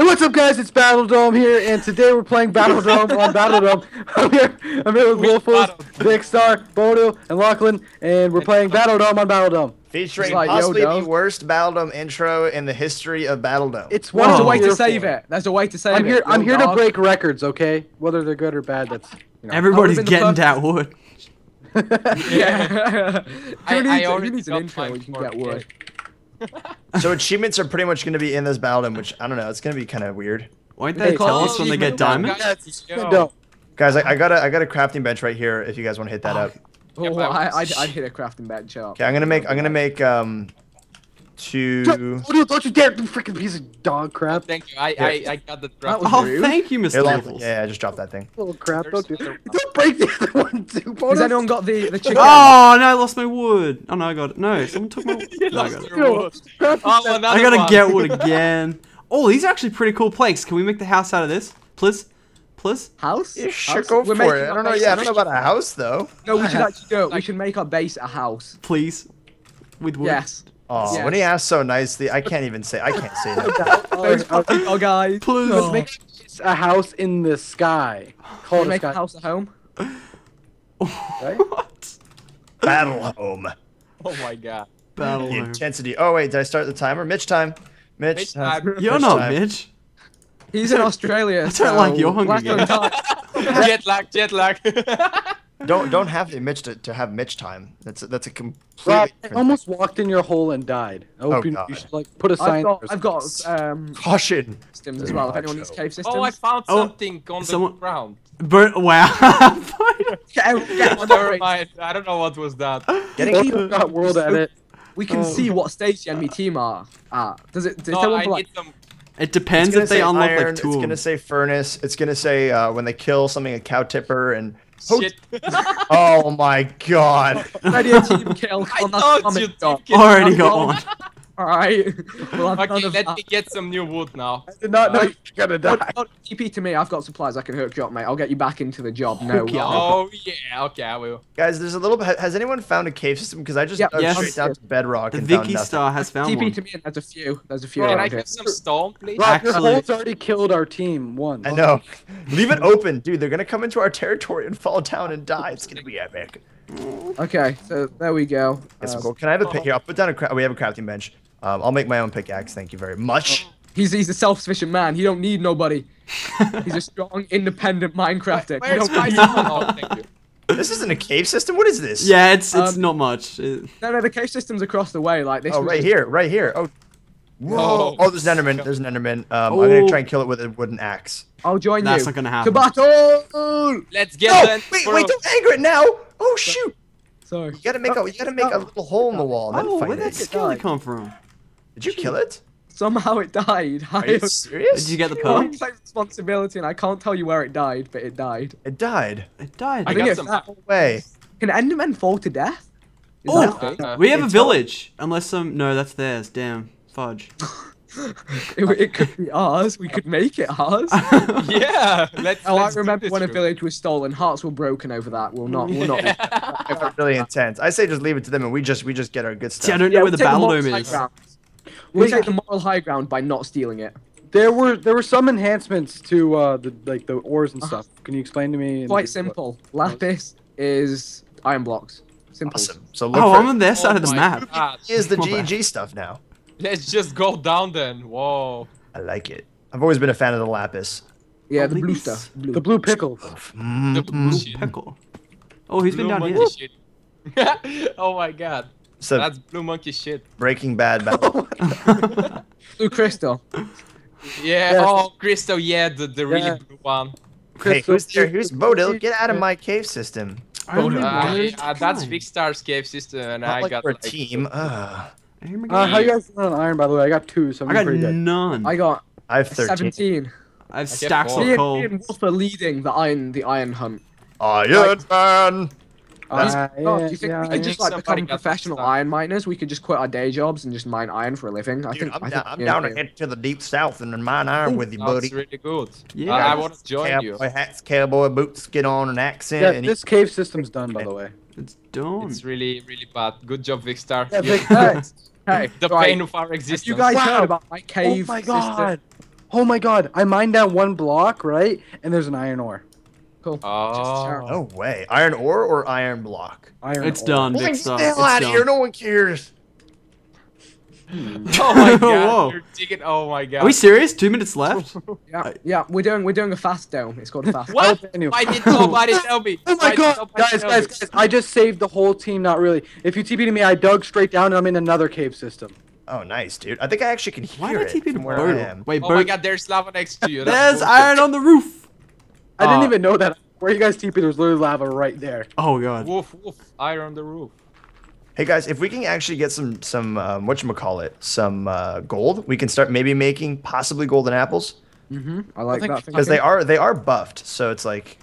Hey, what's up, guys? It's Battle Dome here, and today we're playing Battle Dome on Battle Dome. I'm here, I'm here with Which Wolfos, Battle? Vikstar, Bodo, and Lachlan, and we're playing Battle Dome on Battle Dome. Featuring It's like, yo, possibly the Dove. worst Battledome intro in the history of Battledome. It's There's a wonderful. way to save it. There's a way to save I'm it. I'm Yo, here to break records, okay? Whether they're good or bad, that's. You know. Everybody's getting that wood. Yeah. I- Who I needs, who already needs an got intro where you can get it. wood? So achievements are pretty much going to be in this Battledome, which I don't know. It's going to be kind of weird. Won't they Hey, tell call us when they get achievement diamonds? Guys. No. Guys, I, I got a I got a crafting bench right here. If you guys want to hit that up. Oh, Yeah, I I, I'd, I'd hit a crafting bench up. Okay, I'm gonna make I'm gonna make um two. Bodo, don't you dare, you freaking piece of dog crap! Thank you. I, Here. I, I got the That drop. Oh, rude. thank you, Here, Mr. Lachlan. Nichols. Yeah, I just dropped that thing. Little crap! There's Don't do. another. Don't break the other one too, Bodo. Has anyone got the the chicken? Oh no, I lost my wood. Oh no, I got it. No, someone took my. You No, I got it. your wood. Oh, crap, Oh, I gotta one. get wood again. Oh, these are actually pretty cool planks. Can we make the house out of this, please? Please? House? You should House? go We're for it. I don't know. base Yeah, I a- don't know about a house though. No, we should actually do it. We should make our base a house. Please? With wood? Yes. Oh, Yes. when he asked so nicely, I can't even say. I can't say that. Those oh, fucking oh, guys. Please. Oh. Make a house in the sky. Call it a Make a house a home. Right? what? Battle home. Oh my god. Battle The home. intensity. Oh wait, did I start the timer? Mitch time. Mitch. Mitch time. time. You're Mitch not time. Mitch. He's in Australia. I don't so like your Hunger lack of Games. time. jet lag, jet lag. Don't don't have the Mitch to, to have Mitch time. That's a, that's a completely. Rob, I different almost walked in your hole and died. I hope Oh, you, God. you should like put a sign. I've got, there. I've got um, caution. systems as well. If anyone needs cave systems. oh, I found Oh, something on someone- the ground. But wow. Get out- get Oh, out never mind. I don't know what was that. Getting Oh, God, world edit. We can Oh. see what stage the enemy team are at. Does it? Does No, someone I like? need some. it depends It's gonna if they say unlock iron, like two It's gonna say furnace. It's gonna say uh, when they kill something a cow tipper and. Oh, Shit. Oh my god. Ready a team kill I on that thought you dot. did. Already got one. All right. Well, Okay, let that. me get some new wood now. I did not know you're gonna Don't- die. don't TP to me. I've got supplies. I can hook you up, mate. I'll get you back into the job. No. Hook you up. Oh yeah, okay, I will. Guys, there's a little bit. Has anyone found a cave system? Because I just Yep. dug Yes. straight down to bedrock The and found Vicky nothing. Star has found TP one. TP to me, and there's a few. There's a few. Can I here. have some stone, please? Rob, your Actually- hole's already killed our team once. I know. Leave it open, dude. They're gonna come into our territory and fall down and die. It's gonna be epic. Okay, so there we go. That's Um, cool. Can I have a pick here? I'll put down a. Cra- we have a crafting bench. Um, I'll make my own pickaxe. Thank you very much. He's he's a self-sufficient man. He don't need nobody. He's a strong, independent Minecrafter. He Where's don't my need- Oh, thank you. This isn't a cave system. What is this? Yeah, it's it's Um, not much. It- No, no, the cave system's across the way. Like this. Oh, right just- here, right here. Oh. Whoa. Oh. Oh, there's an Enderman. There's an Enderman. Um, I'm Oh. gonna try and kill it with a wooden axe. I'll join That's you. not gonna To happen. battle. Let's get No! them. Wait, wait! Don't anger it now. Oh shoot! Sorry. You gotta make a. You gotta make a little hole in the wall. And then Oh, fight where'd that it. skelly died. come from? Did you kill it? Somehow it died. Are I you serious? Did you get the I pearl? don't take responsibility, and I can't tell you where it died, but it died. It died. It died. I I think got it's some- that. Way. Can Endermen fall to death? Is Oh, that a thing? Uh, we have a village. Unless some. No, that's theirs. Damn. Fudge. it, it could be ours. We could make it ours. yeah, let's. Oh, I let's do remember this when a village was stolen. Hearts were broken over that. We'll not. We'll not. That's really intense. I say just leave it to them and we just we just get our good stuff. See, I don't know Yeah, where the take battle moral dome high is. ground. We'll take the moral high ground by not stealing it. There were there were some enhancements to uh the like the ores and stuff. Can you explain to me? in- Quite simple. Lapis is iron blocks. Simple. Awesome. So look Oh, for I'm on their side Oh of the map. God. is the Oh. GG stuff now. Let's just go down then. Whoa. I like it. I've always been a fan of the lapis. Yeah, Oh, the blue stuff. Blue. The blue pickles. The Mm, blue. Pickle. Oh, he's been down here. oh my god. So That's blue monkey shit. Breaking Bad battle. blue crystal. Yeah. Yes. Oh, Crystal. Yeah, the the really Yeah. blue one. hey, who's there? Who's Bodil? Get out of my cave system. I only Uh, uh, that's climb. Vikstar's cave system, and Not I like got we're a like, team. Ugh. Oh Uh, how you guys doing on iron, by the way? I got two, so I'm I got pretty good. none. I got I have 13. 17. I have get stacks four. of coal. me and Wolf are leading the iron the iron hunt. Iron Man. Uh, Oh, yeah, do you think yeah, we yeah. could just like Somebody become professional iron miners? We could just quit our day jobs and just mine iron for a living. I Dude, think I'm, I down, think, I'm yeah, down to head to the deep south and mine iron with you, buddy. That's really good. Yeah. I, I want to join you. Hats, cowboy boots, get on an accent. Yeah, and this cave system's done, by the way. It's done. It's really, really bad. Good job, Vikstar. Yeah, You- Vic, thanks. Hey, the right. pain of our Have existence. you guys Wow. heard about my cave? Oh cave my system? god! Oh my god! I mined down one block, right? And there's an iron ore. Oh. No way. Iron ore or iron block? Iron It's ore. done, Boy, big get the uh, It's hell out of here. No one cares. Hmm. Oh my god. You're digging. Oh my god. Are we serious? Two minutes left? Yeah, yeah, we're doing we're doing a fast dome. It's called a fast. What? Why did nobody tell me? Oh my did god, guys, guys, guys! I just saved the whole team. Not really. If you TP to me, I dug straight down and I'm in another cave system. Oh, nice, dude. I think I actually can hear Why did I it TP to from where Bird? I am. Wait, Oh my god, there's lava next to you. There's That's bullshit. iron on the roof. I didn't Uh, even know that. Where you guys TP, there's literally lava right there. Oh god. Woof woof. Iron on the roof. Hey guys, if we can actually get some some um, what call it, some uh, gold, we can start maybe making possibly golden apples Mm-hmm. I like think- that. because they are they are buffed. So it's like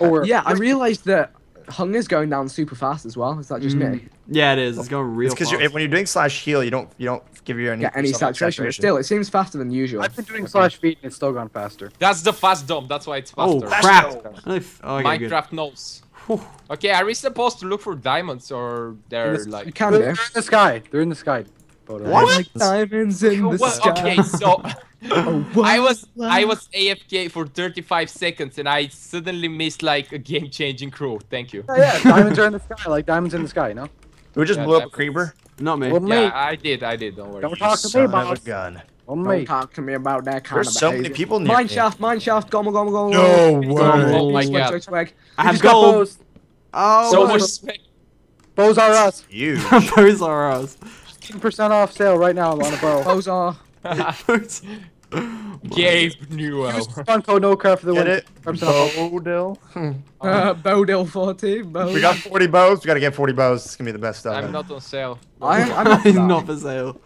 Or Yeah, I realized that hunger's going down super fast as well. Is that just me? Mm. Yeah, it is. It's going real it's because fast. when you're doing slash heal, you don't you don't give you any Get any yourself saturation, but still, it seems faster than usual. I've been doing slash feed and it's still gone faster. That's the fast dome. That's why it's oh faster. Oh, f- oh, okay, good. Minecraft knows. Whew. Okay, are we supposed to look for diamonds or they're this- You like? can They're, they're in the sky. They're in the sky. Photo. What? Like diamonds in the Well, sky. okay, so Oh, I was. I was AFK for 35 seconds and I suddenly missed like a game-changing crew. Thank you. Yeah, yeah, diamonds are in the sky. Like diamonds in the sky. No. Who just Yeah, blew up a creeper? Not me. Well, mate, Yeah, I did. I did. Don't worry. Don't talk to me, Son of boss. a gun. Oh, Don't mate. talk to me about that kind There's of so many people near Mine me. shaft, mine shaft, gomma, gomma, gomma. No way. Oh my god. swag, swag. I have just got gold. bows. Oh, So much are- spec. Bows are us. Huge. Those are ours. 10% off sale right now on a bow. Those are. Gabe Newell. Use fun code no crap for the Get win. it? 10% off. Bodil. Uh, Bodil 14. Bodil. We got 40 bows. We gotta get 40 bows. It's gonna be the best stuff. I'm not on sale. I, I'm not He's for not for sale.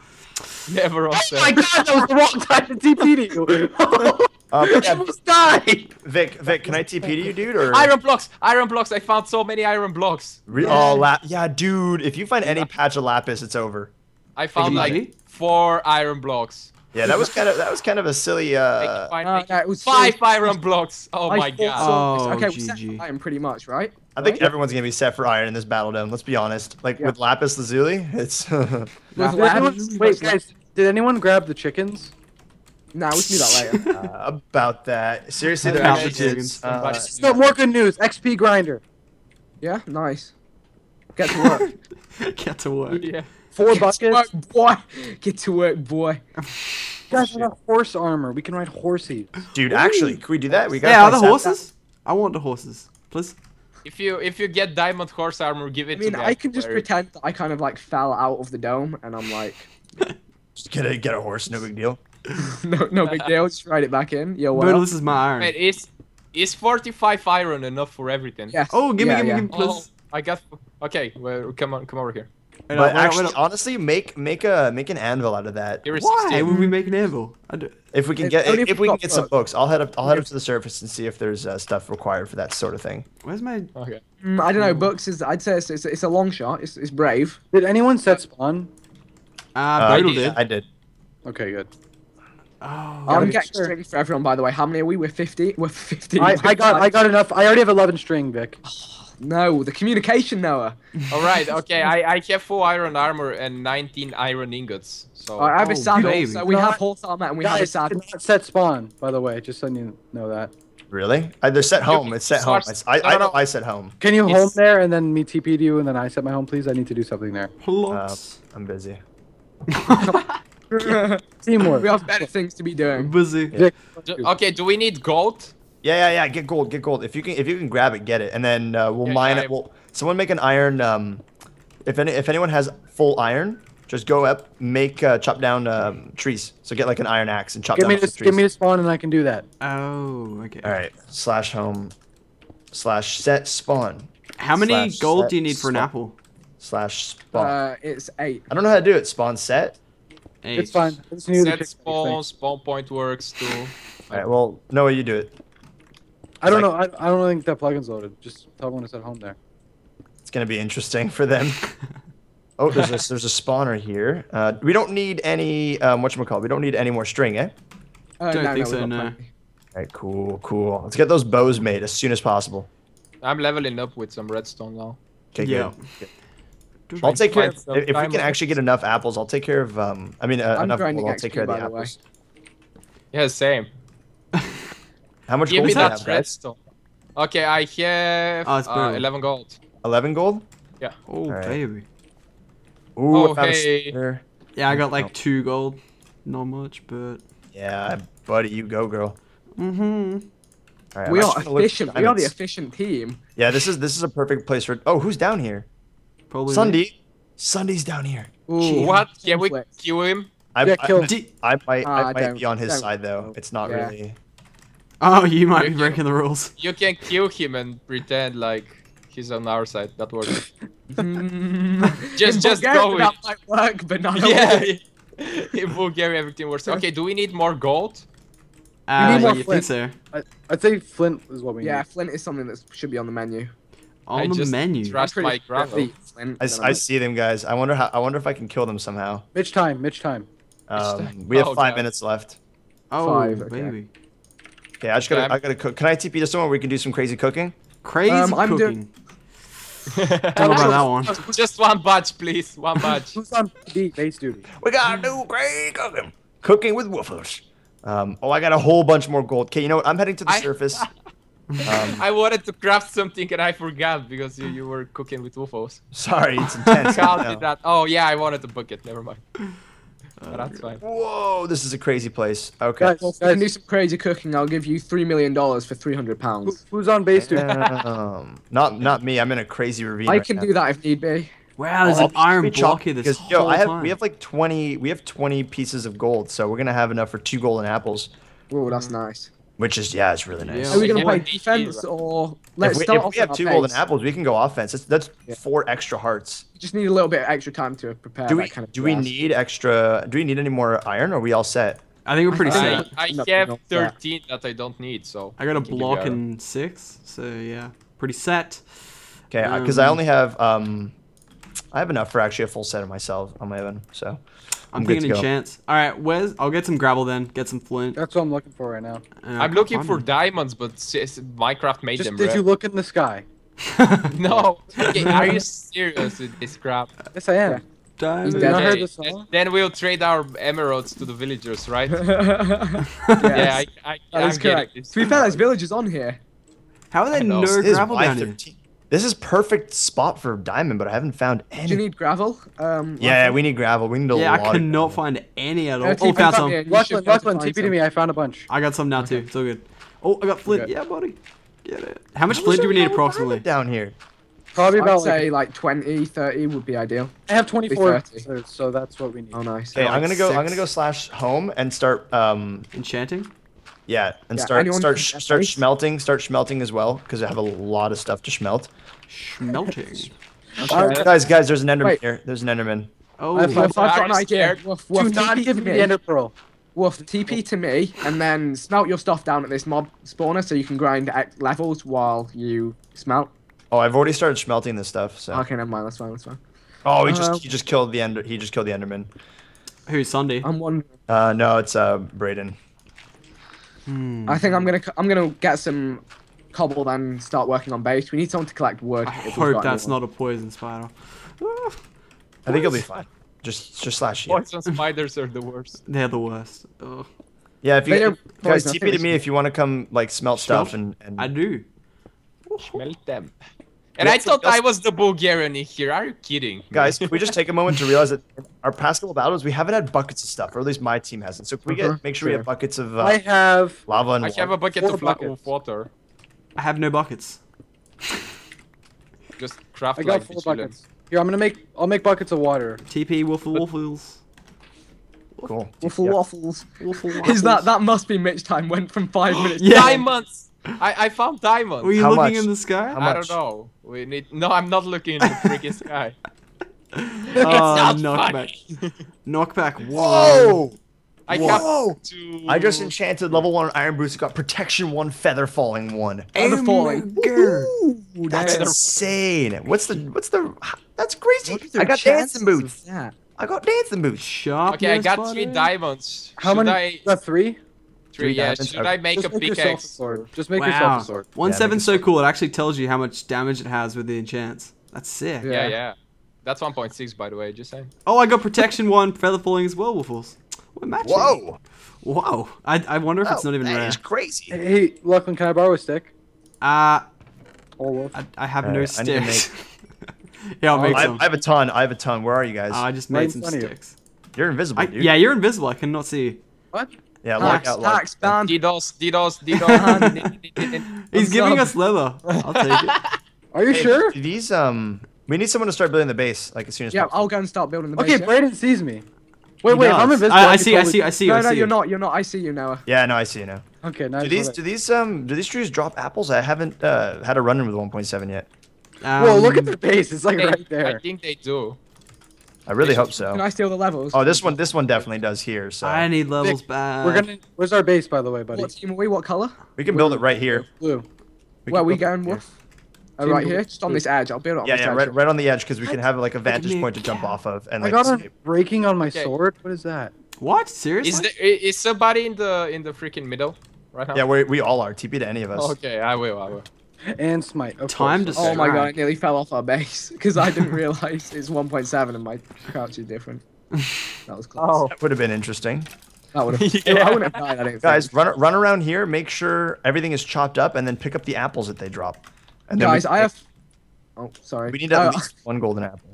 Never on Oh sale. my god, that was the wrong time to TP to you. Uh, I but yeah, almost died. Vic, Vic, can I TP to you, dude? Or Iron blocks! Iron blocks! I found so many iron blocks. Re- oh, lap. Yeah, dude. If you find any patch of lapis, it's over. I found it like four iron blocks. Yeah, that was kind of that was kind of a silly. I Uh, can find no, no, it was five so- iron blocks. Oh I my god. so. Oh, okay, we set GG. iron pretty much, right? I think Right? everyone's gonna be set for iron in this battle dome. Let's be honest. Like Yeah. with lapis lazuli, it's. With Did lamb- anyone- wait, guys, did anyone grab the chickens? Nah, we can do that later. uh, about that. Seriously, I they're found actually the chickens. Uh, So more good news. XP grinder. Yeah, nice. Get to work. Get to work. Yeah. Four Get to buckets. work, boy. Get to work, boy. Guys, we got horse armor. We can ride horsey. dude, actually, can we do that? We got. Yeah, are the horses? I want the horses, please. If you if you get diamond horse armor, give it. I mean, to me. I can just wear pretend that I kind of like fell out of the dome, and I'm like, Just get a get a horse, no big deal. no, no big deal. Just ride it back in. Yo, Birdle, well. this is my iron. Wait, is is 45 iron enough for everything? Yes. Oh, give me, yeah, give me, yeah. give me, Oh, please. I got. Okay, well, come on, come over here. Wait But up, actually, wait up. honestly, make make a make an anvil out of that. Why would we make an anvil? I If we can If- get if, if we can get some books. books, I'll head up I'll head up to the surface and see if there's uh, stuff required for that sort of thing. Where's my? Okay. Mm, I don't know. Books is. I'd say it's, it's, it's a long shot. It's, it's brave. Did anyone set spawn? Ah, Uh, Birdle did. did. I did. Okay, good. Oh, I'm getting sure. string for everyone, by the way. How many are we? We're 50. We're 50. I, I got I got enough. I already have 11 string, Vic. No, the communication, Noah. All right. Okay. I I have full iron armor and 19 iron ingots. So. I have a Oh, saddle. baby. So we No, have horse armor and we have a saddle. did not set spawn, by the way, just so you know that. Really? I, they're set home. It's set home. It's, I, no, I no, know. I set home. Can you It's- home there and then me TP to you and then I set my home, please? I need to do something there. Uh, Lots. I'm busy. Teamwork. we have better things to be doing. Busy. Vic, Do- okay. Do we need gold? Yeah, yeah, yeah. Get gold. Get gold. If you can, if you can grab it, get it, and then uh, we'll Yeah, mine yeah, it. We'll someone make an iron. Um, if any, if anyone has full iron, just go up, make uh, chop down um, trees. So get like an iron axe and chop give down me some this. trees. Give me the spawn and I can do that. Oh, okay. All right. Slash home. Slash set spawn. How many Slash gold do you need for an apple? Slash spawn. Uh, it's eight. I don't know how to do it. Spawn set. Eight. It's fine. I just need the Set spawn. Spawn point works too. All right. Well, Noah, you do it. I don't like- know. I, I don't think that plugin's loaded. Just tell everyone it's at home there. It's gonna be interesting for them. oh, there's a there's a spawner here. Uh, we don't need any um, what call? We don't need any more string, eh? Uh, Don't no, think no, so, we've no. plenty. All right, cool, cool. Let's get those bows made as soon as possible. I'm leveling up with some redstone now. Okay, Yeah. good. Good. I'll take care of if, if we can actually get enough apples. I'll take care of um. I mean, uh, I'm enough. grinding Well, I'll take care of the by the way. apples. Yeah, same. How much Give gold me do you that have, guys? redstone. Okay, I have Oh, uh, 11 gold. 11 gold? Yeah. Oh, Alright. baby. Ooh, Oh, I found a hey. Yeah, I got like Oh. two gold. Not much, but. Yeah, buddy, you go, girl. Mm-hmm. All right, we I'm are actually gonna look for efficient. We are the efficient team. Yeah, this is this is a perfect place for. Oh, who's down here? Probably. Sundee. Sundee's down here. Ooh, What? Can we conflict. kill him? I, Yeah, I- kill- D- I, might, Ah, I might be on his side though. It's not Yeah. really. Oh, you might be You- breaking the rules. You can kill him and pretend like he's on our side. That works. Just- In just Bulgaria, go with- That might work, but not yeah. always. In Bulgaria, everything works. Okay, do we need more gold? Uh, need more you think flint. so? I, I'd say flint is what we Yeah, need. flint is something that should be on the menu. On I the just menu. trust Pretty my gravel. flint, I, s- I I'm- see them guys. I wonder how. I wonder if I can kill them somehow. Mitch time, Mitch time. Um, we have Oh, five God. minutes left. Oh, Five, okay. baby. Okay, I just gotta. Okay. I gotta cook. Can I TP to somewhere where we can do some crazy cooking? Crazy Um, I'm cooking. doing- Don't know about that one. Just one batch, please. One batch. Who's on B base duty? We gotta do crazy cooking. Cooking with woofers. Um, oh, I got a whole bunch more gold. Okay, you know what? I'm heading to the I- surface. Um, I wanted to craft something and I forgot because you, you were cooking with woofos. sorry, it's intense. How did that? Oh yeah, I wanted to book it. Never mind. But that's fine. Whoa, this is a crazy place. Okay. Guys, Well, if we can do some crazy cooking, I'll give you three million dollars for three hundred who, pounds. who's on base duty? Um, not not me. I'm in a crazy ravine. I right can now. do that if need be. Wow, there's Oh, an iron we block here this because, yo, whole I have time. we have like 20 we have 20 pieces of gold, so we're gonna have enough for two golden apples, Oh, that's nice. Which is yeah, it's really nice. Yeah. Are we gonna play defense or let's we, start if off we have two golden apples, we can go offense. That's, that's Yeah. four extra hearts. Just need a little bit of extra time to prepare. Do that we kind of do we need extra? Do we need any more iron? Or are we all set? I think we're pretty I- set. I, I have 13 that I don't need, so. I got a we can give block you and six, so yeah, pretty set. Okay, because I Um, only have um, I have enough for actually a full set of myself on my own. So I'm, good thinking to go. enchants. All right, where's? I'll get some gravel then. Get some flint. That's what I'm looking for right now. and I I'm looking for them. diamonds, but s- s- Minecraft made Just them. did rare. you look in the sky? No. Okay, are you serious with this crap? Yes, I am. Yeah. Diamond. He's Have you not dead. heard Okay. Then we'll trade our emeralds to the villagers, right? yes. Yeah, I, I, that I'm is correct. this. To be fair, there's villagers on here. How are there no gravel down here? Y13. This is perfect spot for diamond, but I haven't found any. Do you need gravel? Um, yeah, Lachlan? we need gravel. We need a Yeah, lot. I of cannot find any at all. Uh, Oh, TP found come some. here, you should Lachlan, be able to Lachlan, find TP to some. me. I found a bunch. I got some now too. It's all good. Oh, I got flint. Yeah, buddy. Get it. How much flint do we need approximately? down here? Probably I'd about say like like 20, 30 would be ideal. I have 24, 30. so- so that's what we need. Oh, nice. Okay, I'm gonna go. I'm gonna go slash home and start. Um, Enchanting. Yeah, and Yeah, start start sh- start base? smelting. Start smelting as well because I have a lot of stuff to smelt. Smelting. Okay. Guys, guys, there's an enderman Wait. here. There's an enderman. Oh, I've- Woof, I've got an Are you idea. scared? Woof, Do not TP give to me me. the ender pearl. Woof, TP to me, and then smelt your stuff down at this mob spawner so you can grind at levels while you smelt. Oh, I've already started smelting this stuff. So. Okay, never mind. That's fine. That's fine. Oh, he just Um, he just killed the ender. He just killed the enderman. who's Sundee? I'm one. Uh, no, it's uh Brayden. Hmm. I think I'm gonna. I'm gonna get some cobble then start working on base. We need someone to collect wood. I hope that's anyone. not a poison spider. I think he'll be fine. Just just slash you. Poison spiders are the worst. They're the worst. Ugh. Yeah, if you They guys, are poison, I TP to me if you want to come like smelt Smelt? stuff and and I do. Smelt them. And I thought. I was the Bulgarian in here. Are you kidding? guys, can we just take a moment to realize that in our past couple battles we haven't had buckets of stuff, or at least my team hasn't. So can we Uh-huh, get make sure we have buckets of I uh, have. lava and I have a bucket Four of, la- buckets. of water. I have no buckets. Just craft I got like four buckets. Here, I'm gonna make. I'll make buckets of water. TP waffle waffles. Cool. Waffle Yeah. waffles. Waffle waffles. Is that that must be Mitch time? Went from five minutes. to Yeah. Diamonds! I, I found diamonds. Were you How looking much? in the sky? How I much? don't know. We need. No, I'm not looking in the freaking sky. Oh, not knockback. Knockback. Whoa. Whoa! I Whoa! have. I just enchanted level one iron boots. Got protection one, feather falling one. Feather falling. Ooh, that's Feather- insane. What's the what's the? That's crazy. What are the I got dancing boots. of that? I got dancing boots. Sharp. Okay, I got three diamonds. How Should many? I? You got three. Three. Three Yeah. diamonds? Should I make Just a make yourself a pickaxe? sword. Just make yourself Wow. a sword. One Yeah, seven's make a so cool. It actually tells you how much damage it has with the enchants. That's sick. Yeah, Yeah. yeah. That's 1.6 by the way. Just saying. Oh, I got protection one, feather falling as well, waffles. We're matching. Whoa! Whoa. I, I wonder if it's Oh, not even that rare. is crazy. Hey, Lachlan, can I borrow a stick? Uh, Or wolf? I, I have Alright, no I need to sticks. yeah, I'll Oh, make I, some. I have a ton. I have a ton. Where are you guys? I just Right made in some front you. sticks. You're invisible, I, dude. yeah, you're invisible. I cannot see you. What? Yeah, lock Hacks, out. Lock. hacks, ban. DDoS, DDoS, DDoS. He's giving up? us leather. I'll take it. Are you Hey, sure? These um, we need someone to start building the base like as soon as Yeah, possible. I'll go and start building the base. Okay, yeah? Braden sees me. Wait, He wait, I'm invisible. I, I can see, I see, I see you. No, I no, see you're you. not. You're not. I see you, now. Yeah, no, I see you now. Okay, nice. Do these do these um do these trees drop apples? I haven't uh, had a run in with 1.7 yet. Whoa, look at the base. It's like Hey, right there. I think they do. I really hope so. Can. I steal the levels? Oh, this one this one definitely does here. So I need levels back. We're gonna. Where's our base, by the way, buddy? What team are we? What color? we can build it right here. Blue. We Where are we going, here. Wolf? Oh, right here, just on this edge. I'll build it on Yeah, this yeah, edge. right, right on the edge because we can have like a vantage point to jump off of and I like. got a breaking on my Okay. sword. What is that? What? Seriously? Is there i- is somebody in the in the freaking middle right now? Yeah, we we all are. TP to any of us. Okay, I will. I will. And smite. Of Time course. to Oh my god, I nearly fell off our base because I didn't realize it's 1.7 and my crouch is different. That was close. Oh. That would have been interesting. That would have. Yeah. I wouldn't have died. I didn't Guys, think. run run around here. Make sure everything is chopped up, and then pick up the apples that they drop. And then we- Guys, I have. Oh, sorry. We need at Uh, least one golden apple.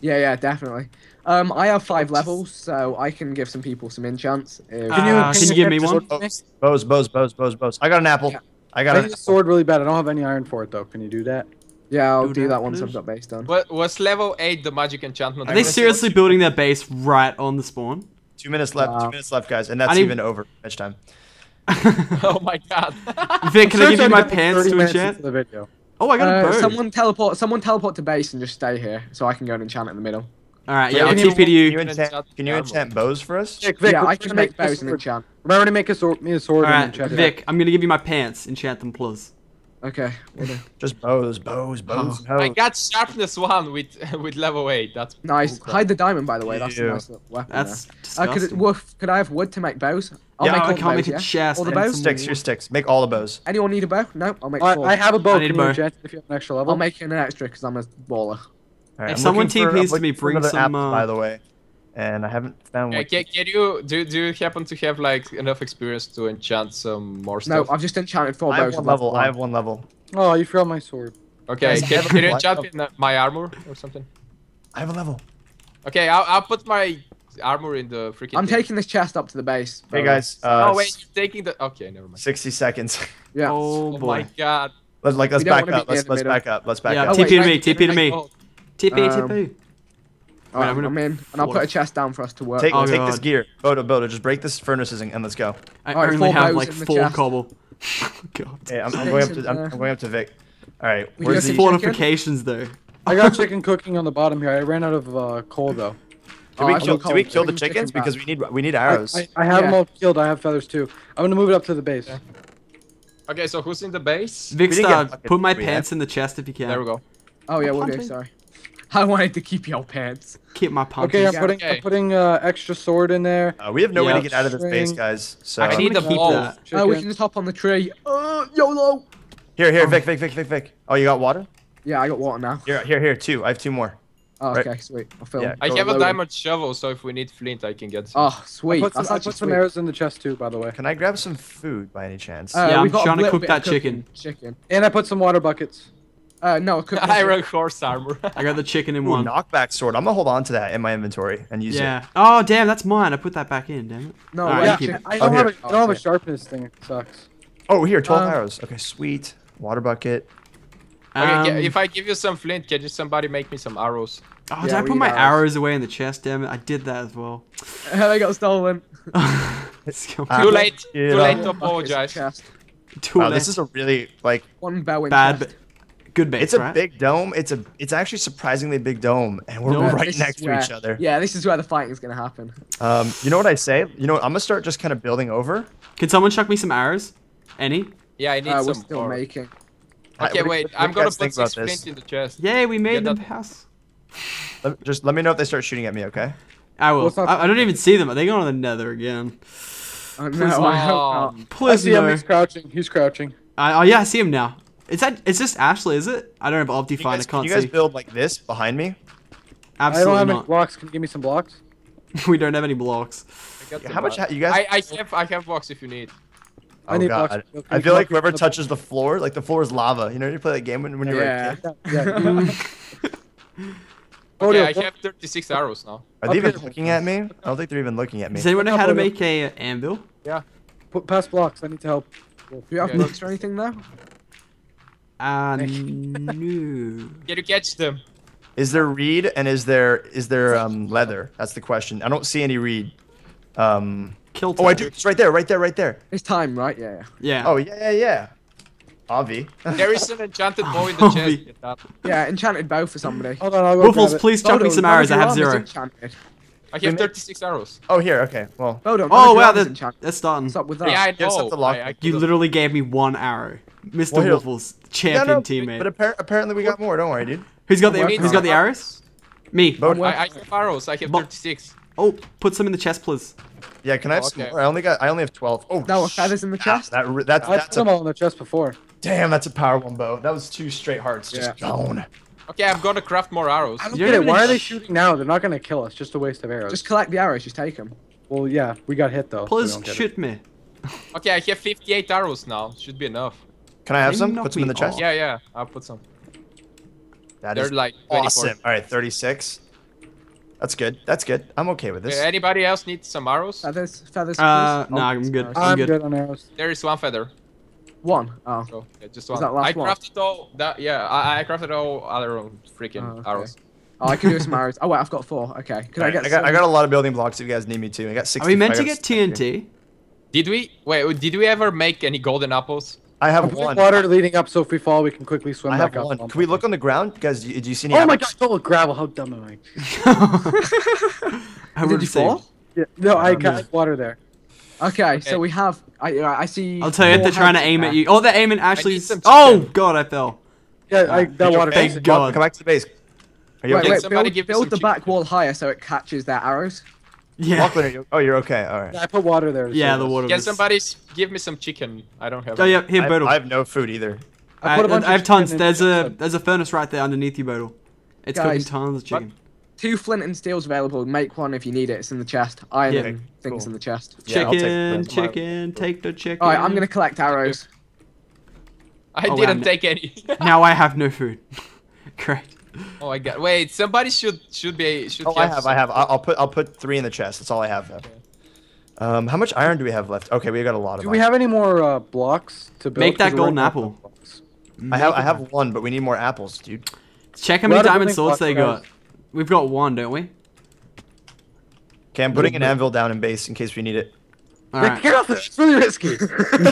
Yeah, yeah, definitely. Um, I have five levels, so I can give some people some enchants. If... Can you, Uh, can you give me one? look at me? Bows, bows, bows, bows, bows. I got an apple. Yeah. I I got need a sword really bad. I don't have any iron for it though. Can you do that? yeah, I'll Do do that, that once. I've got base done. What was level eight the magic enchantment? Are they seriously building their base right on the spawn? Two minutes left. Two minutes left, guys, and that's need- even over match time. oh my god. Vic, can I give you my pants to minutes enchant? The video. Oh, I got a Uh, bow. someone teleport. Someone teleport to base and just stay here, so I can go and enchant it in the middle. All right, yeah, I'll Can you- TP to Can you. you enchant? Can you enchant bows for us? Vic, Vic, yeah, I can make make bows and sword. enchant. Remember to make a sword, me a sword All and enchant it. Vic, I'm gonna give you my pants. Enchant them, please. Okay. Just bows, bows, bows, I bows. got sharpness one with with level eight. That's Nice. bullcrap. Hide the diamond, by the way. That's a Ew. nice little weapon. That's there. Uh, could, it, Wolf, could I have wood to make bows? I'll Yeah, make I the can't bows, make a yeah? chest All the bows? Sticks, your sticks. Make all the bows. Anyone need a bow? No, I'll make I, four. I have a bow. I need Can a bow. enchant if you have an extra level? I'll make an extra because I'm a baller. All right, If I'm someone looking for- TPs to me, bring some, apple, uh, by the way, and I haven't found one. can, can you do do you happen to have like enough experience to enchant some more stuff? No. I've just enchanted four I have one and left level. I have one level. Oh, you forgot my sword. okay, can, can you enchant in uh, my armor or something? I have a level. Okay, I'll, I'll put my armor in the freaking. I'm thing. taking this chest up to the base. by Hey guys, uh, oh wait, you're taking the. Okay, never mind. 60 seconds. Yeah. Oh Oh, boy. my god. Let's like let's back up. Let's let's back up. Let's back Yeah, up. Oh, TP to me, TP to me. TP, Um, TP. Alright, I'm I'm, in, and I'll put a chest down for us to work. Take Oh, take this gear. Bodo, Bodo, just break this furnaces and, and let's go. I Alright, only have like four chest. cobble. God. Hey, I'm, I'm going up to I'm. I'm going up to Vic. All right, We where's the Fortifications though. I got chicken cooking on the bottom here. I ran out of uh, coal though. Did we Oh, I kill, got did we kill the Bring chicken chickens? Because we need we need arrows. I, I have them all killed. I have feathers too. I'm gonna move it up to the base. Okay, so who's in the base? Vic didn't Star, get buckets, put my pants in the chest if you can. There we go. Oh yeah, we'll do. Sorry. I wanted to keep your pants. Keep my punches. Okay, I'm putting Okay. I'm putting uh, extra sword in there. Uh, we have no way to get out of this base, guys. So I need gonna the keep ball. that. Oh, we can just hop on the tree. Uh, YOLO. here, here, Vic, Vic, Vic, Vic, Vic. Oh, you got water? Yeah, I got water now. Here, here, here. Two. I have two more. Oh, Right. okay, sweet. I'll film. Yeah. I Go have a load. diamond shovel, so if we need flint, I can get some. Oh, sweet. I put some, I put some arrows in the chest too, by the way. Can I grab some food by any chance? Uh, Yeah, we I'm got trying to cook that chicken. Chicken. And I put some water buckets. Uh, no, cook Iron horse armor. I got the chicken in Ooh, one. knockback sword. I'm gonna hold on to that in my inventory and use Yeah. it. Oh damn, that's mine. I put that back in. Damn it. No, Alright, wait, yeah, keep I, it. I Oh, don't have a, here. Don't have a sharpness thing. It sucks. Oh, here, 12 Uh, arrows. Okay, sweet. Water bucket. Okay, Um, if I give you some flint, can you somebody make me some arrows? Oh, Yeah, did I put my arrows. arrows away in the chest? Damn it, I did that as well. they got stolen. Let's go. Ah, Too late. Too late to apologize. Chest. Too Wow, late. this is a really like One bow in bad, chest. But good base, it's a right? big dome. It's a it's actually surprisingly big dome, and we're No, right This is next to where- each other. Yeah, this is where the fighting is gonna happen. Um, you know what I say? You know, what? I'm gonna start just kind of building over. Can someone chuck me some arrows? Any? Yeah, I need Uh, we're some. still more. making. Okay, what wait. what do I'm you gonna put think about six this? flint in the chest. Yay, we made Yeah, the that- house. Let- Just let me know if they start shooting at me, okay? I will. Well, it's not- I, I don't even see them. Are they going to the nether again? Uh, Please no, I hope no. not. I Please see him. no. He's crouching. He's crouching. I, oh yeah, I see him now. Is that? Is this Ashley? Is it? I don't have Can you Optifine. guys, I can can't you guys see. build like this behind me? I don't Absolutely have any blocks. Can you give me some blocks? we don't have any blocks. I How much blocks. ha- you guys? I, I have I have blocks if you need. Oh, I need God. blocks. Can I feel like whoever touches the floor, like the floor is lava. You know, you play that game when, when you were a Yeah. kid. Yeah, yeah. Oh, Okay, I have 36 arrows now. Are they even looking at me? I don't think they're even looking at me. Does anyone know Up how to make a uh, anvil? Put past blocks. I need to help. Do you have Okay. books or anything though? Uh, no. Can you catch them? Is there reed and is there is there um leather? That's the question. I don't see any reed. Um. Kill Oh, I do. It's right there, right there, right there. It's time, right? Yeah. yeah. Yeah. Oh yeah, yeah, yeah. Avi. There is an enchanted bow in the chest. we- Get that. Yeah, enchanted bow for somebody. Hold on, I'll go grab please chuck me some none arrows. I have zero. Enchanted. I have 36 arrows. Oh here, okay. Well, Bodo, none Oh wow, armor's that, enchanted. that's starting. What's up with that? Yeah, I know. I, I You literally gave me one arrow, Mr. Well, here- Waffles, yeah, champion no, teammate. But appar- apparently we got more. Don't worry, dude. who's got the We need Who's got the arrows? Me. Bo- I, I have arrows. I have Bo- 36. Oh, put some in the chest, please. Yeah, can I have Oh, some more? I only got. I only have twelve. Oh, No, sh- feathers in the chest? That, re- that's I put that's them a, all in the chest before. damn. That's a power one bow. That was two straight hearts just Yeah. gone. Okay, I'm gonna craft more arrows. I don't get it. Why are they shooting now? They're not gonna kill us. Just a waste of arrows. Just collect the arrows. Just take them. Well, yeah, we got hit though. Please don't get it. shoot me. Okay, I have 58 arrows now. Should be enough. Can I have They some? Put some in me the chest. Yeah, yeah. I'll put some. That They're is like 24. awesome. All right, thirty-six. That's good. That's good. I'm okay with Okay, this. anybody else need some arrows? Feathers, feathers. Uh, please? no, Oh, I'm good. I'm I'm good. good. on arrows. There is one feather. One. Oh. So yeah, just Is one. that last I one? crafted all that. Yeah, I, I crafted all other freaking Oh, okay. arrows. Oh, I can do some arrows. Oh wait, I've got four. Okay. Can I get? I got, I got a lot of building blocks if you guys need me to. I got 60. Are we meant to get TNT? Did we? Wait, did we ever make any golden apples? I have one. water leading up, so if we fall, we can quickly swim I back have up. Can we look on the ground? Guys, do you, see any Oh my apples? god! Oh, gravel. How dumb am I? I Did would you say. fall? Yeah, no, I got water there. Okay, Okay. so we have. I uh, I see. I'll tell you if they're trying to houses aim at you. Oh, they're aiming actually. Oh god, I fell. Yeah, I, Did that water. okay? Thank God. Come, come back to the base. Are you Wait, okay? wait, Somebody build, give build some the back wall higher so it catches their arrows. Yeah. Lachlan, are you, oh, you're okay. All right. I put water there. to Yeah, the water Can was. somebody give me some chicken? I don't have. Oh yeah, here, I, Bodle. I have no food either. I I, put a bunch I have of tons. chicken in There's a chest. there's a furnace right there underneath you, Bodle. It's cooking tons of chicken. Two flint and steel's available. Make one if you need it. It's in the chest. Iron Yeah, and things cool. in the chest. Yeah, take Chicken, chicken, take the chicken. All right, I'm gonna collect arrows. I Oh, didn't wow. take any. Now I have no food. Great. oh my god! Wait, somebody should should be should Oh, I have. I have. I'll, I'll put. I'll put three in the chest. That's all I have. Though. Um, how much iron do we have left? Okay, we got a lot of. Do we iron. have any more uh, blocks to build? Make that we're golden apple. blocks. I have. I have one, but we need more apples, dude. Check how many out of diamond swords they blocks, got. We've got one, don't we? Okay, I'm putting an anvil down in base in case we need it. All Nick, right. Get off it! It's really risky. Do we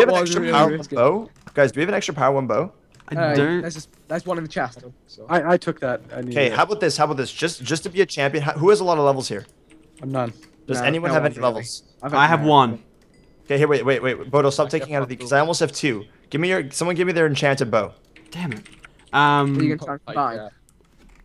have an extra power one bow? Guys, do we have an extra power one bow? I Uh, don't. There's, just, there's one in the chest. So. I, I took that. Okay, how about this? How about this? Just just to be a champion, how, who has a lot of levels here? I'm none. Does No, anyone no have any really. levels? I've I one. Okay, here, wait, wait, wait. Bodo, stop I taking out of the one because. I almost have two. Give me your. Someone give me their enchanted bow. Damn it. Are you Um, gonna try and Like combine? that.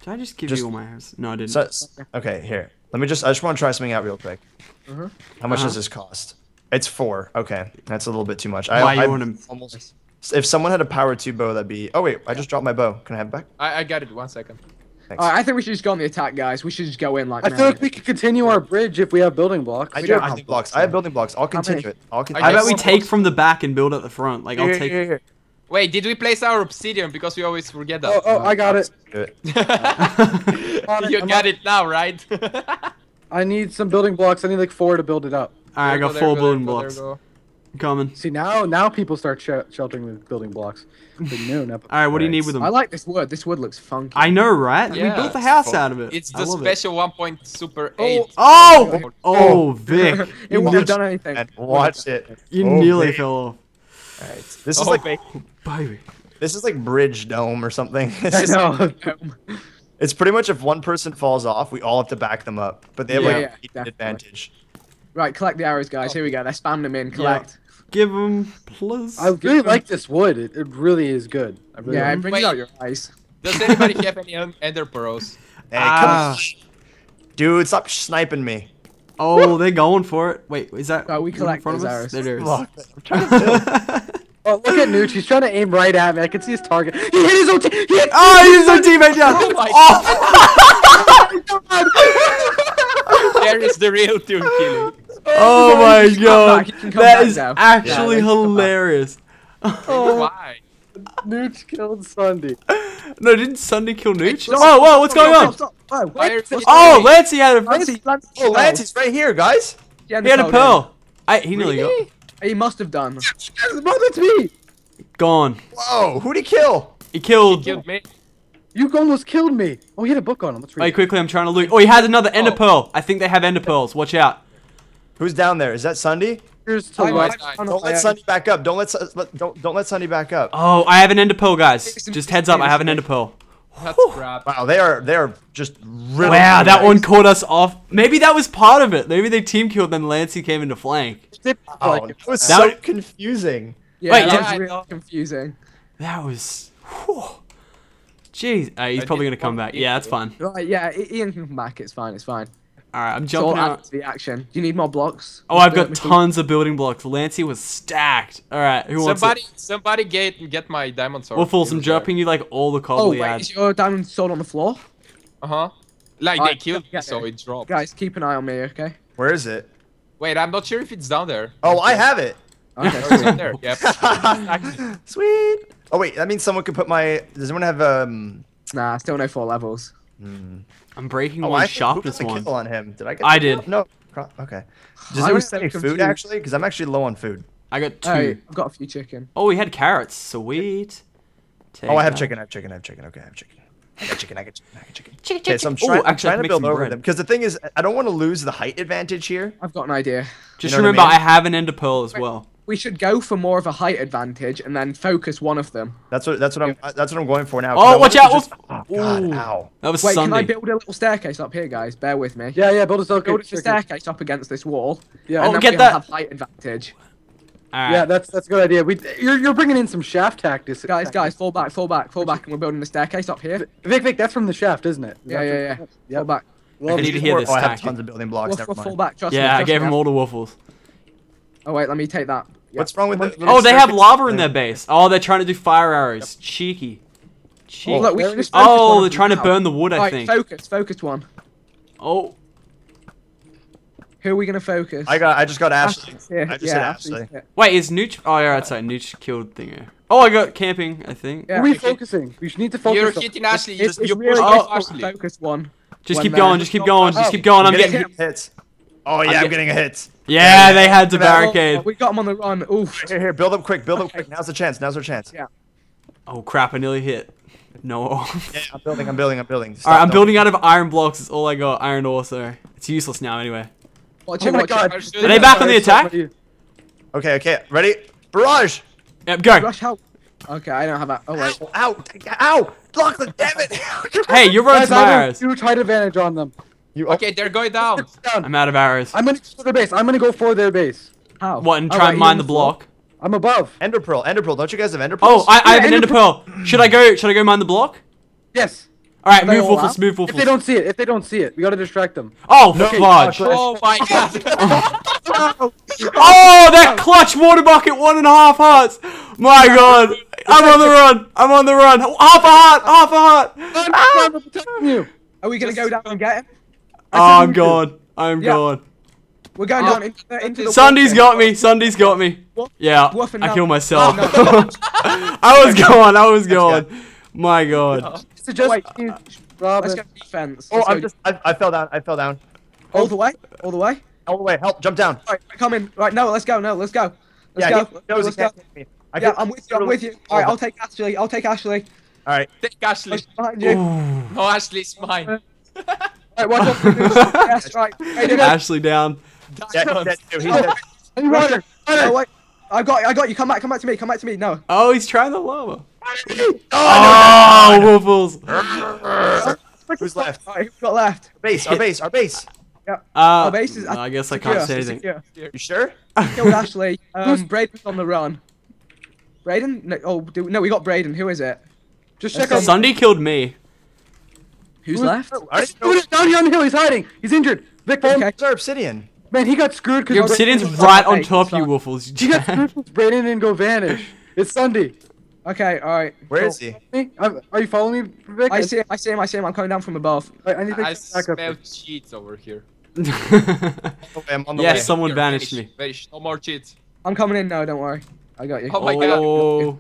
did I just give Just- you all my arrows? No, I didn't. So, okay, here. Let me just. I just want to try something out real quick. Mhm. How much Uh-huh. does this cost? It's four. Okay, that's a little bit too much. I, Why you I want 'em- almost. If someone had a power two bow, that'd be. Oh wait, I just dropped my bow. Can I have it back? I, I got it. One second. Thanks. All right, I think we should just go on the attack, guys. We should just go in like. I men. feel like we could continue our bridge if we have building blocks. I we do have have building blocks. blocks, I have building blocks. I'll continue it. I'll continue. How got about we take box. from the back and build at the front? Like I'll Here, take. here, here. Wait, did we place our obsidian? Because we always forget that. Oh, oh, I got it. It. you I'm got on it now, right? I need some building blocks. I need like four to build it up. All right, I got go, four there go, building there go, blocks. There. Coming. See now, now people start sh- sheltering with building blocks. They knew. Now. All right, what do you need with them? I like this wood. This wood looks funky. I know, right? we built the house fun. out of it. It's the love it. special 1. Point super Oh. 8. Oh, oh, oh, Vic, it you, wouldn't have done anything. And watch it. you Oh, nearly baby. fell off. Alright. This is Oh, like baby. Baby. this is like bridge dome or something. It's I just know. it's pretty much if one person falls off, we all have to back them up. But they have Yeah, like yeah, an advantage. Right, collect the arrows, guys. Here we go. They're spamming them in. Collect. Give him, plus. I really like this wood. It, it really is good. I really Yeah, like it brings Wait. out your eyes. Does anybody have any en- ender pearls? Hey, Ah. come on. Dude, stop sniping me. Oh, they're going for it. Wait, is that? Oh, we in collect front of those us? arrows. There it is. Look, I'm trying to build. Oh, look at Nooch. He's trying to aim right at me. I can see his target. He hit his own. T- he hit. Oh, he's our teammate down. Oh my Oh, There is the real tune killing. Oh my You can come god. back, you can come That back is now. actually Yeah, you can hilarious. Oh. Why? Nooch killed Sundee. No, didn't Sundee kill Nooch? stop, Oh, whoa, what's going on? Stop, stop. Oh, Why wait, Oh, Lancey had a Lancey, Lancey, Oh, Lance, he's right here, guys. He had he had a pearl, pearl. I, he nearly Really? got He He must have done. Mother, it's me. gone. Whoa, who'd he kill? He killed. Killed me. You almost killed me. Oh, he had a book on him. Let's read. Wait, quickly, I'm trying to loot. Oh, he has another ender Oh. pearl. I think they have ender pearls. Watch out. Who's down there? Is that Sundee? Here's to I- right. I- I- Don't let Sundee back up. Don't let, don't don't let Sundee back up. Oh, I have an ender pearl, guys. Just heads up, I have an ender pearl. That's crap. Wow, they are they are just really. Wow, that one caught us off. Maybe that was part of it. Maybe they team killed, then Lancey came into flank. Oh, Like, that was That so would- confusing. Yeah, Wait, that was I really confusing. That was. Whew. Jeez, uh, he's probably gonna come back. Yeah, that's fine. Right, yeah, I- Ian can come back. It's fine. It's fine. All right, I'm jumping add out. to the action. Do you need more blocks? Oh, I've got tons of building blocks. Lancy was stacked. All right, who wants Somebody, it? somebody get get my diamond sword. Waffles, I'm dropping you like all the Oh cobble he wait, is your diamond sword on the floor? Uh huh. Like Alright, they killed me, so it dropped. Guys, keep an eye on me, okay? Where is it? Wait, I'm not sure if it's down there. Oh, I have it. Okay. Oh, it's sweet. in there. Yep. Sweet. Oh wait, that means someone could put my. Does anyone have um? nah, still no four levels. Mm-hmm. I'm breaking Oh, one I sharpness who got one. kill on him. Did I get? I the kill? did. No. Okay. Does anyone was send me so food actually? Because I'm actually low on food. I got two. Hey, I've got a few chicken. Oh, we had carrots. Sweet. Take Oh, I have that. chicken. I have chicken. I have chicken. Okay, I have chicken. I got chicken. I got chicken. I got chicken. Chicken, Okay, so I'm chicken. trying, Ooh, I'm trying to build over bread. them because the thing is, I don't want to lose the height advantage here. I've got an idea. Just You know what I remember, I, have an ender pearl as well. We should go for more of a height advantage and then focus one of them. That's what that's what I'm that's what I'm going for now. Oh, watch out, just- oh God! Ooh. Ow! That was Wait, can I build a little staircase up here, guys? Bear with me. Yeah, yeah. Build a circuit. Build a staircase up against this wall. Yeah. Oh, and then get we'll that- have height advantage. All Yeah, that's that's a good idea. We you're you're bringing in some shaft tactics. Guys, guys, fall back, fall back, fall back, and we're building a staircase up here. Vic, Vic, that's from the shaft, isn't it? Is Yeah, that yeah, from- yeah. Fall back. I need to hear this oh, I have tons of building blocks. Wolf, Never wolf, fall mind. back. Trust me. Yeah, I gave me. him all the waffles. Oh wait, let me take that. Yeah. What's wrong with the? Oh, they have lava in their base. Oh, they're trying to do fire arrows. Cheeky. Cheeky. Oh, look, we should just focus one Oh, of they're them trying to now. burn the wood, I Right, think. focus, focus one. Oh, Who are we gonna focus? I got. I just got Ashley. Ashley's here. I just yeah, said Ashley's Ashley. wait, is Nooch? Oh, yeah, that's right. Nooch killed Thingo. Oh, I got camping, I think. Yeah. Who are we focusing? We should need to focus. You're on- hitting Ashley. You, It's, it's you really push Oh, off difficult to Ashley. focus one. Just keep going, just keep oh, going, just Oh. keep going. I'm I'm getting. getting hits. Oh yeah, I'm I'm, getting a hit. Yeah, they had to barricade. Oh, we got them on the run. Oof. Here, here, build up quick, build up Okay. quick. Now's the chance. Now's our chance. Yeah. Oh crap! I nearly hit. No. Yeah, I'm building. I'm building. I'm building. Stop, Alright, I'm don't- building out of iron blocks. It's all I got. Iron ore, so it's useless now anyway. Watch Oh it, my watch god. it. Are they back on the attack? Okay, okay, ready? Barrage! Yep, go. Rush help. Okay, I don't have that. Oh wait. Ow! Ow! Ow! Block the damn it! Hey, you're running Guys, some I have a arrows. huge height advantage on them. You Okay, they're going down. Down. I'm out of arrows. I'm gonna go for their base. I'm gonna go for their base. How? What, and Oh, try wait, and you mine on the floor? block? I'm above. Ender pearl, ender pearl. Don't you guys have ender Oh, pearls? I, I have an ender ender pearl. Should I go? Should I go mine the block? Yes. All right, they move all waffles, out? move If they don't see it, if they don't see it, we gotta distract them. Oh, Okay, fudge. Oh my god. Oh, that clutch water bucket, one and a half hearts. My god. I'm on the run. I'm on the run. Half a heart, half a heart. I'm, Ah! I'm you. Are we gonna go down and get him? Oh, I'm gone. I'm Yeah. gone. We're going Oh. down into the, into the Sundee's water. got me. Sundee's got me. What? Yeah, Woof I no. killed myself. Oh, no. I was gone. I was gone. My god. Suggest Wait. you, Let's Robin. go defense. Oh, Let's I'm go just. I, I fell down. I fell down. all oh. the way, all the way. All the way. Help! Jump down. Right, come in. Right, no, let's go. No, let's go. Let's yeah, go. Let's let's go. can't hit me. I Yeah, can- I'm with you. I'm with you. All right, I'll take Ashley. I'll take Ashley. All right. Take Ashley. Push behind you. Ooh. No, Ashley's mine. Right, watch out for this. Yes, right. Right, right. Ashley down. Yeah, he's dead too. He's dead. Hey, Right. Ryder, No, wait. I got. I got you. Come back. Come back to me. Come back to me. No. Oh, he's trying the lava. Oh, Oh, waffles. Who's left? All right, who's got left? Base. Our base. Our base. Uh, Our base is. I guess I can't say anything. secure. You sure? Killed Ashley. Um, Braden's on the run. Braden? No, oh, do, no, we got Braden. Who is it? Just check out. Sundee killed me. Who's Who's- left? I already Dude, it's down here on the hill. He's hiding. He's injured. Vic, follow. Okay. It's our obsidian. man, he got screwed Your because obsidian's Braden's right on top of you, son. waffles. he got screwed because Brayden didn't go vanish. It's Sundee. Okay, all right. Where cool. is he? I'm- Are you following me, Vic? I see him. I see him. I see him. I'm coming down from above. I, I need to I get back up. smell cheats over here. Okay, I'm on the yes, way. someone Here, banished finish, me. Finish. No more cheats. I'm coming in now. Don't worry. I got you. Oh my god. oh,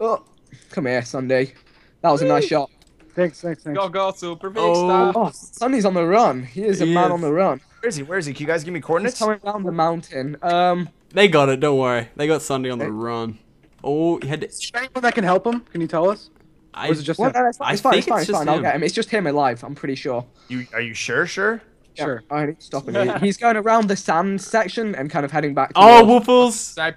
Oh, come here, Sundee. That was a nice shot. Thanks, thanks, thanks. Go, go, super big Oh. star. Oh, Sundee's on the run. He is a man is. on the run. Where is he? Where is he? Can you guys give me He's coordinates? coming down the mountain. Um, they got it. Don't worry. They got Sundee on the Okay. run. Oh, he had to. Is there anyone that can help him? Can you tell us? I, Or is it just well, him? no, it's fine. I It's fine. think It's fine. it's It's fine. just I'll him. get him. It's just him alive. I'm pretty sure. You are you sure? Sure. Yeah, Sure. I need to stop him. He's going around the sand section and kind of heading back. oh, towards- Woofless.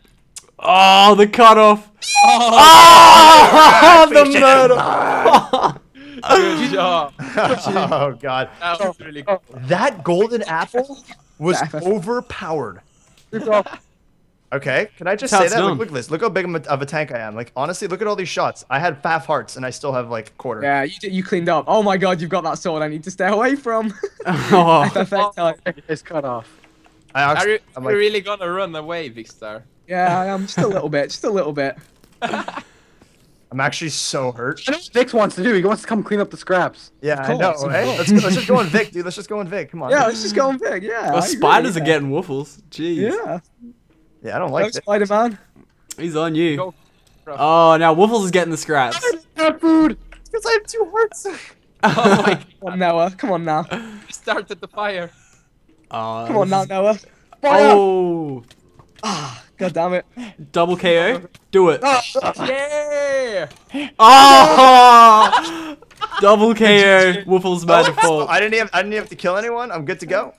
Oh, the cutoff. Oh, Oh, the murder. Good job. oh god, That was really Oh, cool. that golden apple was overpowered. Okay, can I just That's say that? done. Look, look at this. Look how big of a- tank I am. Like honestly, look at all these shots. I had half hearts and I still have like a quarter. Yeah, you, you cleaned up. Oh my god, you've got that sword I need to stay away from. oh. Perfect time. It's cut off. I Are you, I'm like, you really gonna run away, Vikstar? Yeah, I am just a little bit, just a little bit. I'm actually so hurt. I know what Vix wants to do. He wants to come clean up the scraps. Yeah, I know. course, Right? course. Let's, go, let's just go on Vic, dude. Let's just go on Vic. Come on. Yeah, let's just go on Vic. Yeah. The spiders yeah. are getting Woofless. Jeez. Yeah. Yeah, I don't like this. Spider Man. He's on you. Go. Oh, now Woofless is getting the scraps. Got food. Because I have two hearts. Oh my Come on, Noah. Come on now. you started the fire. Oh, Come on now, this is- Noah. Oh, ah. God damn it. double KO. Do it. Ah. Yeah! Oh, double KO. Woofless by default. I didn't have I didn't have to kill anyone. I'm good to go.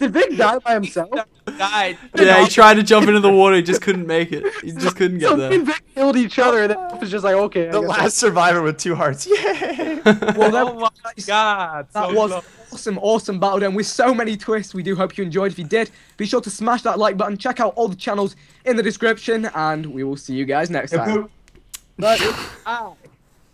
Wait, wait, did, did Vic die by himself? Died. Yeah, he tried to jump into the water, he just couldn't make it. He just couldn't get So me and there. Vic killed each other, and then Wolf was just like, okay. I the guess last survivor with two hearts. Yay! Well, that, Oh my god. that so was close. awesome, awesome battle done with so many twists. We do hope you enjoyed. If you did, be sure to smash that like button. Check out all the channels in the description, and we will see you guys next time. Bye.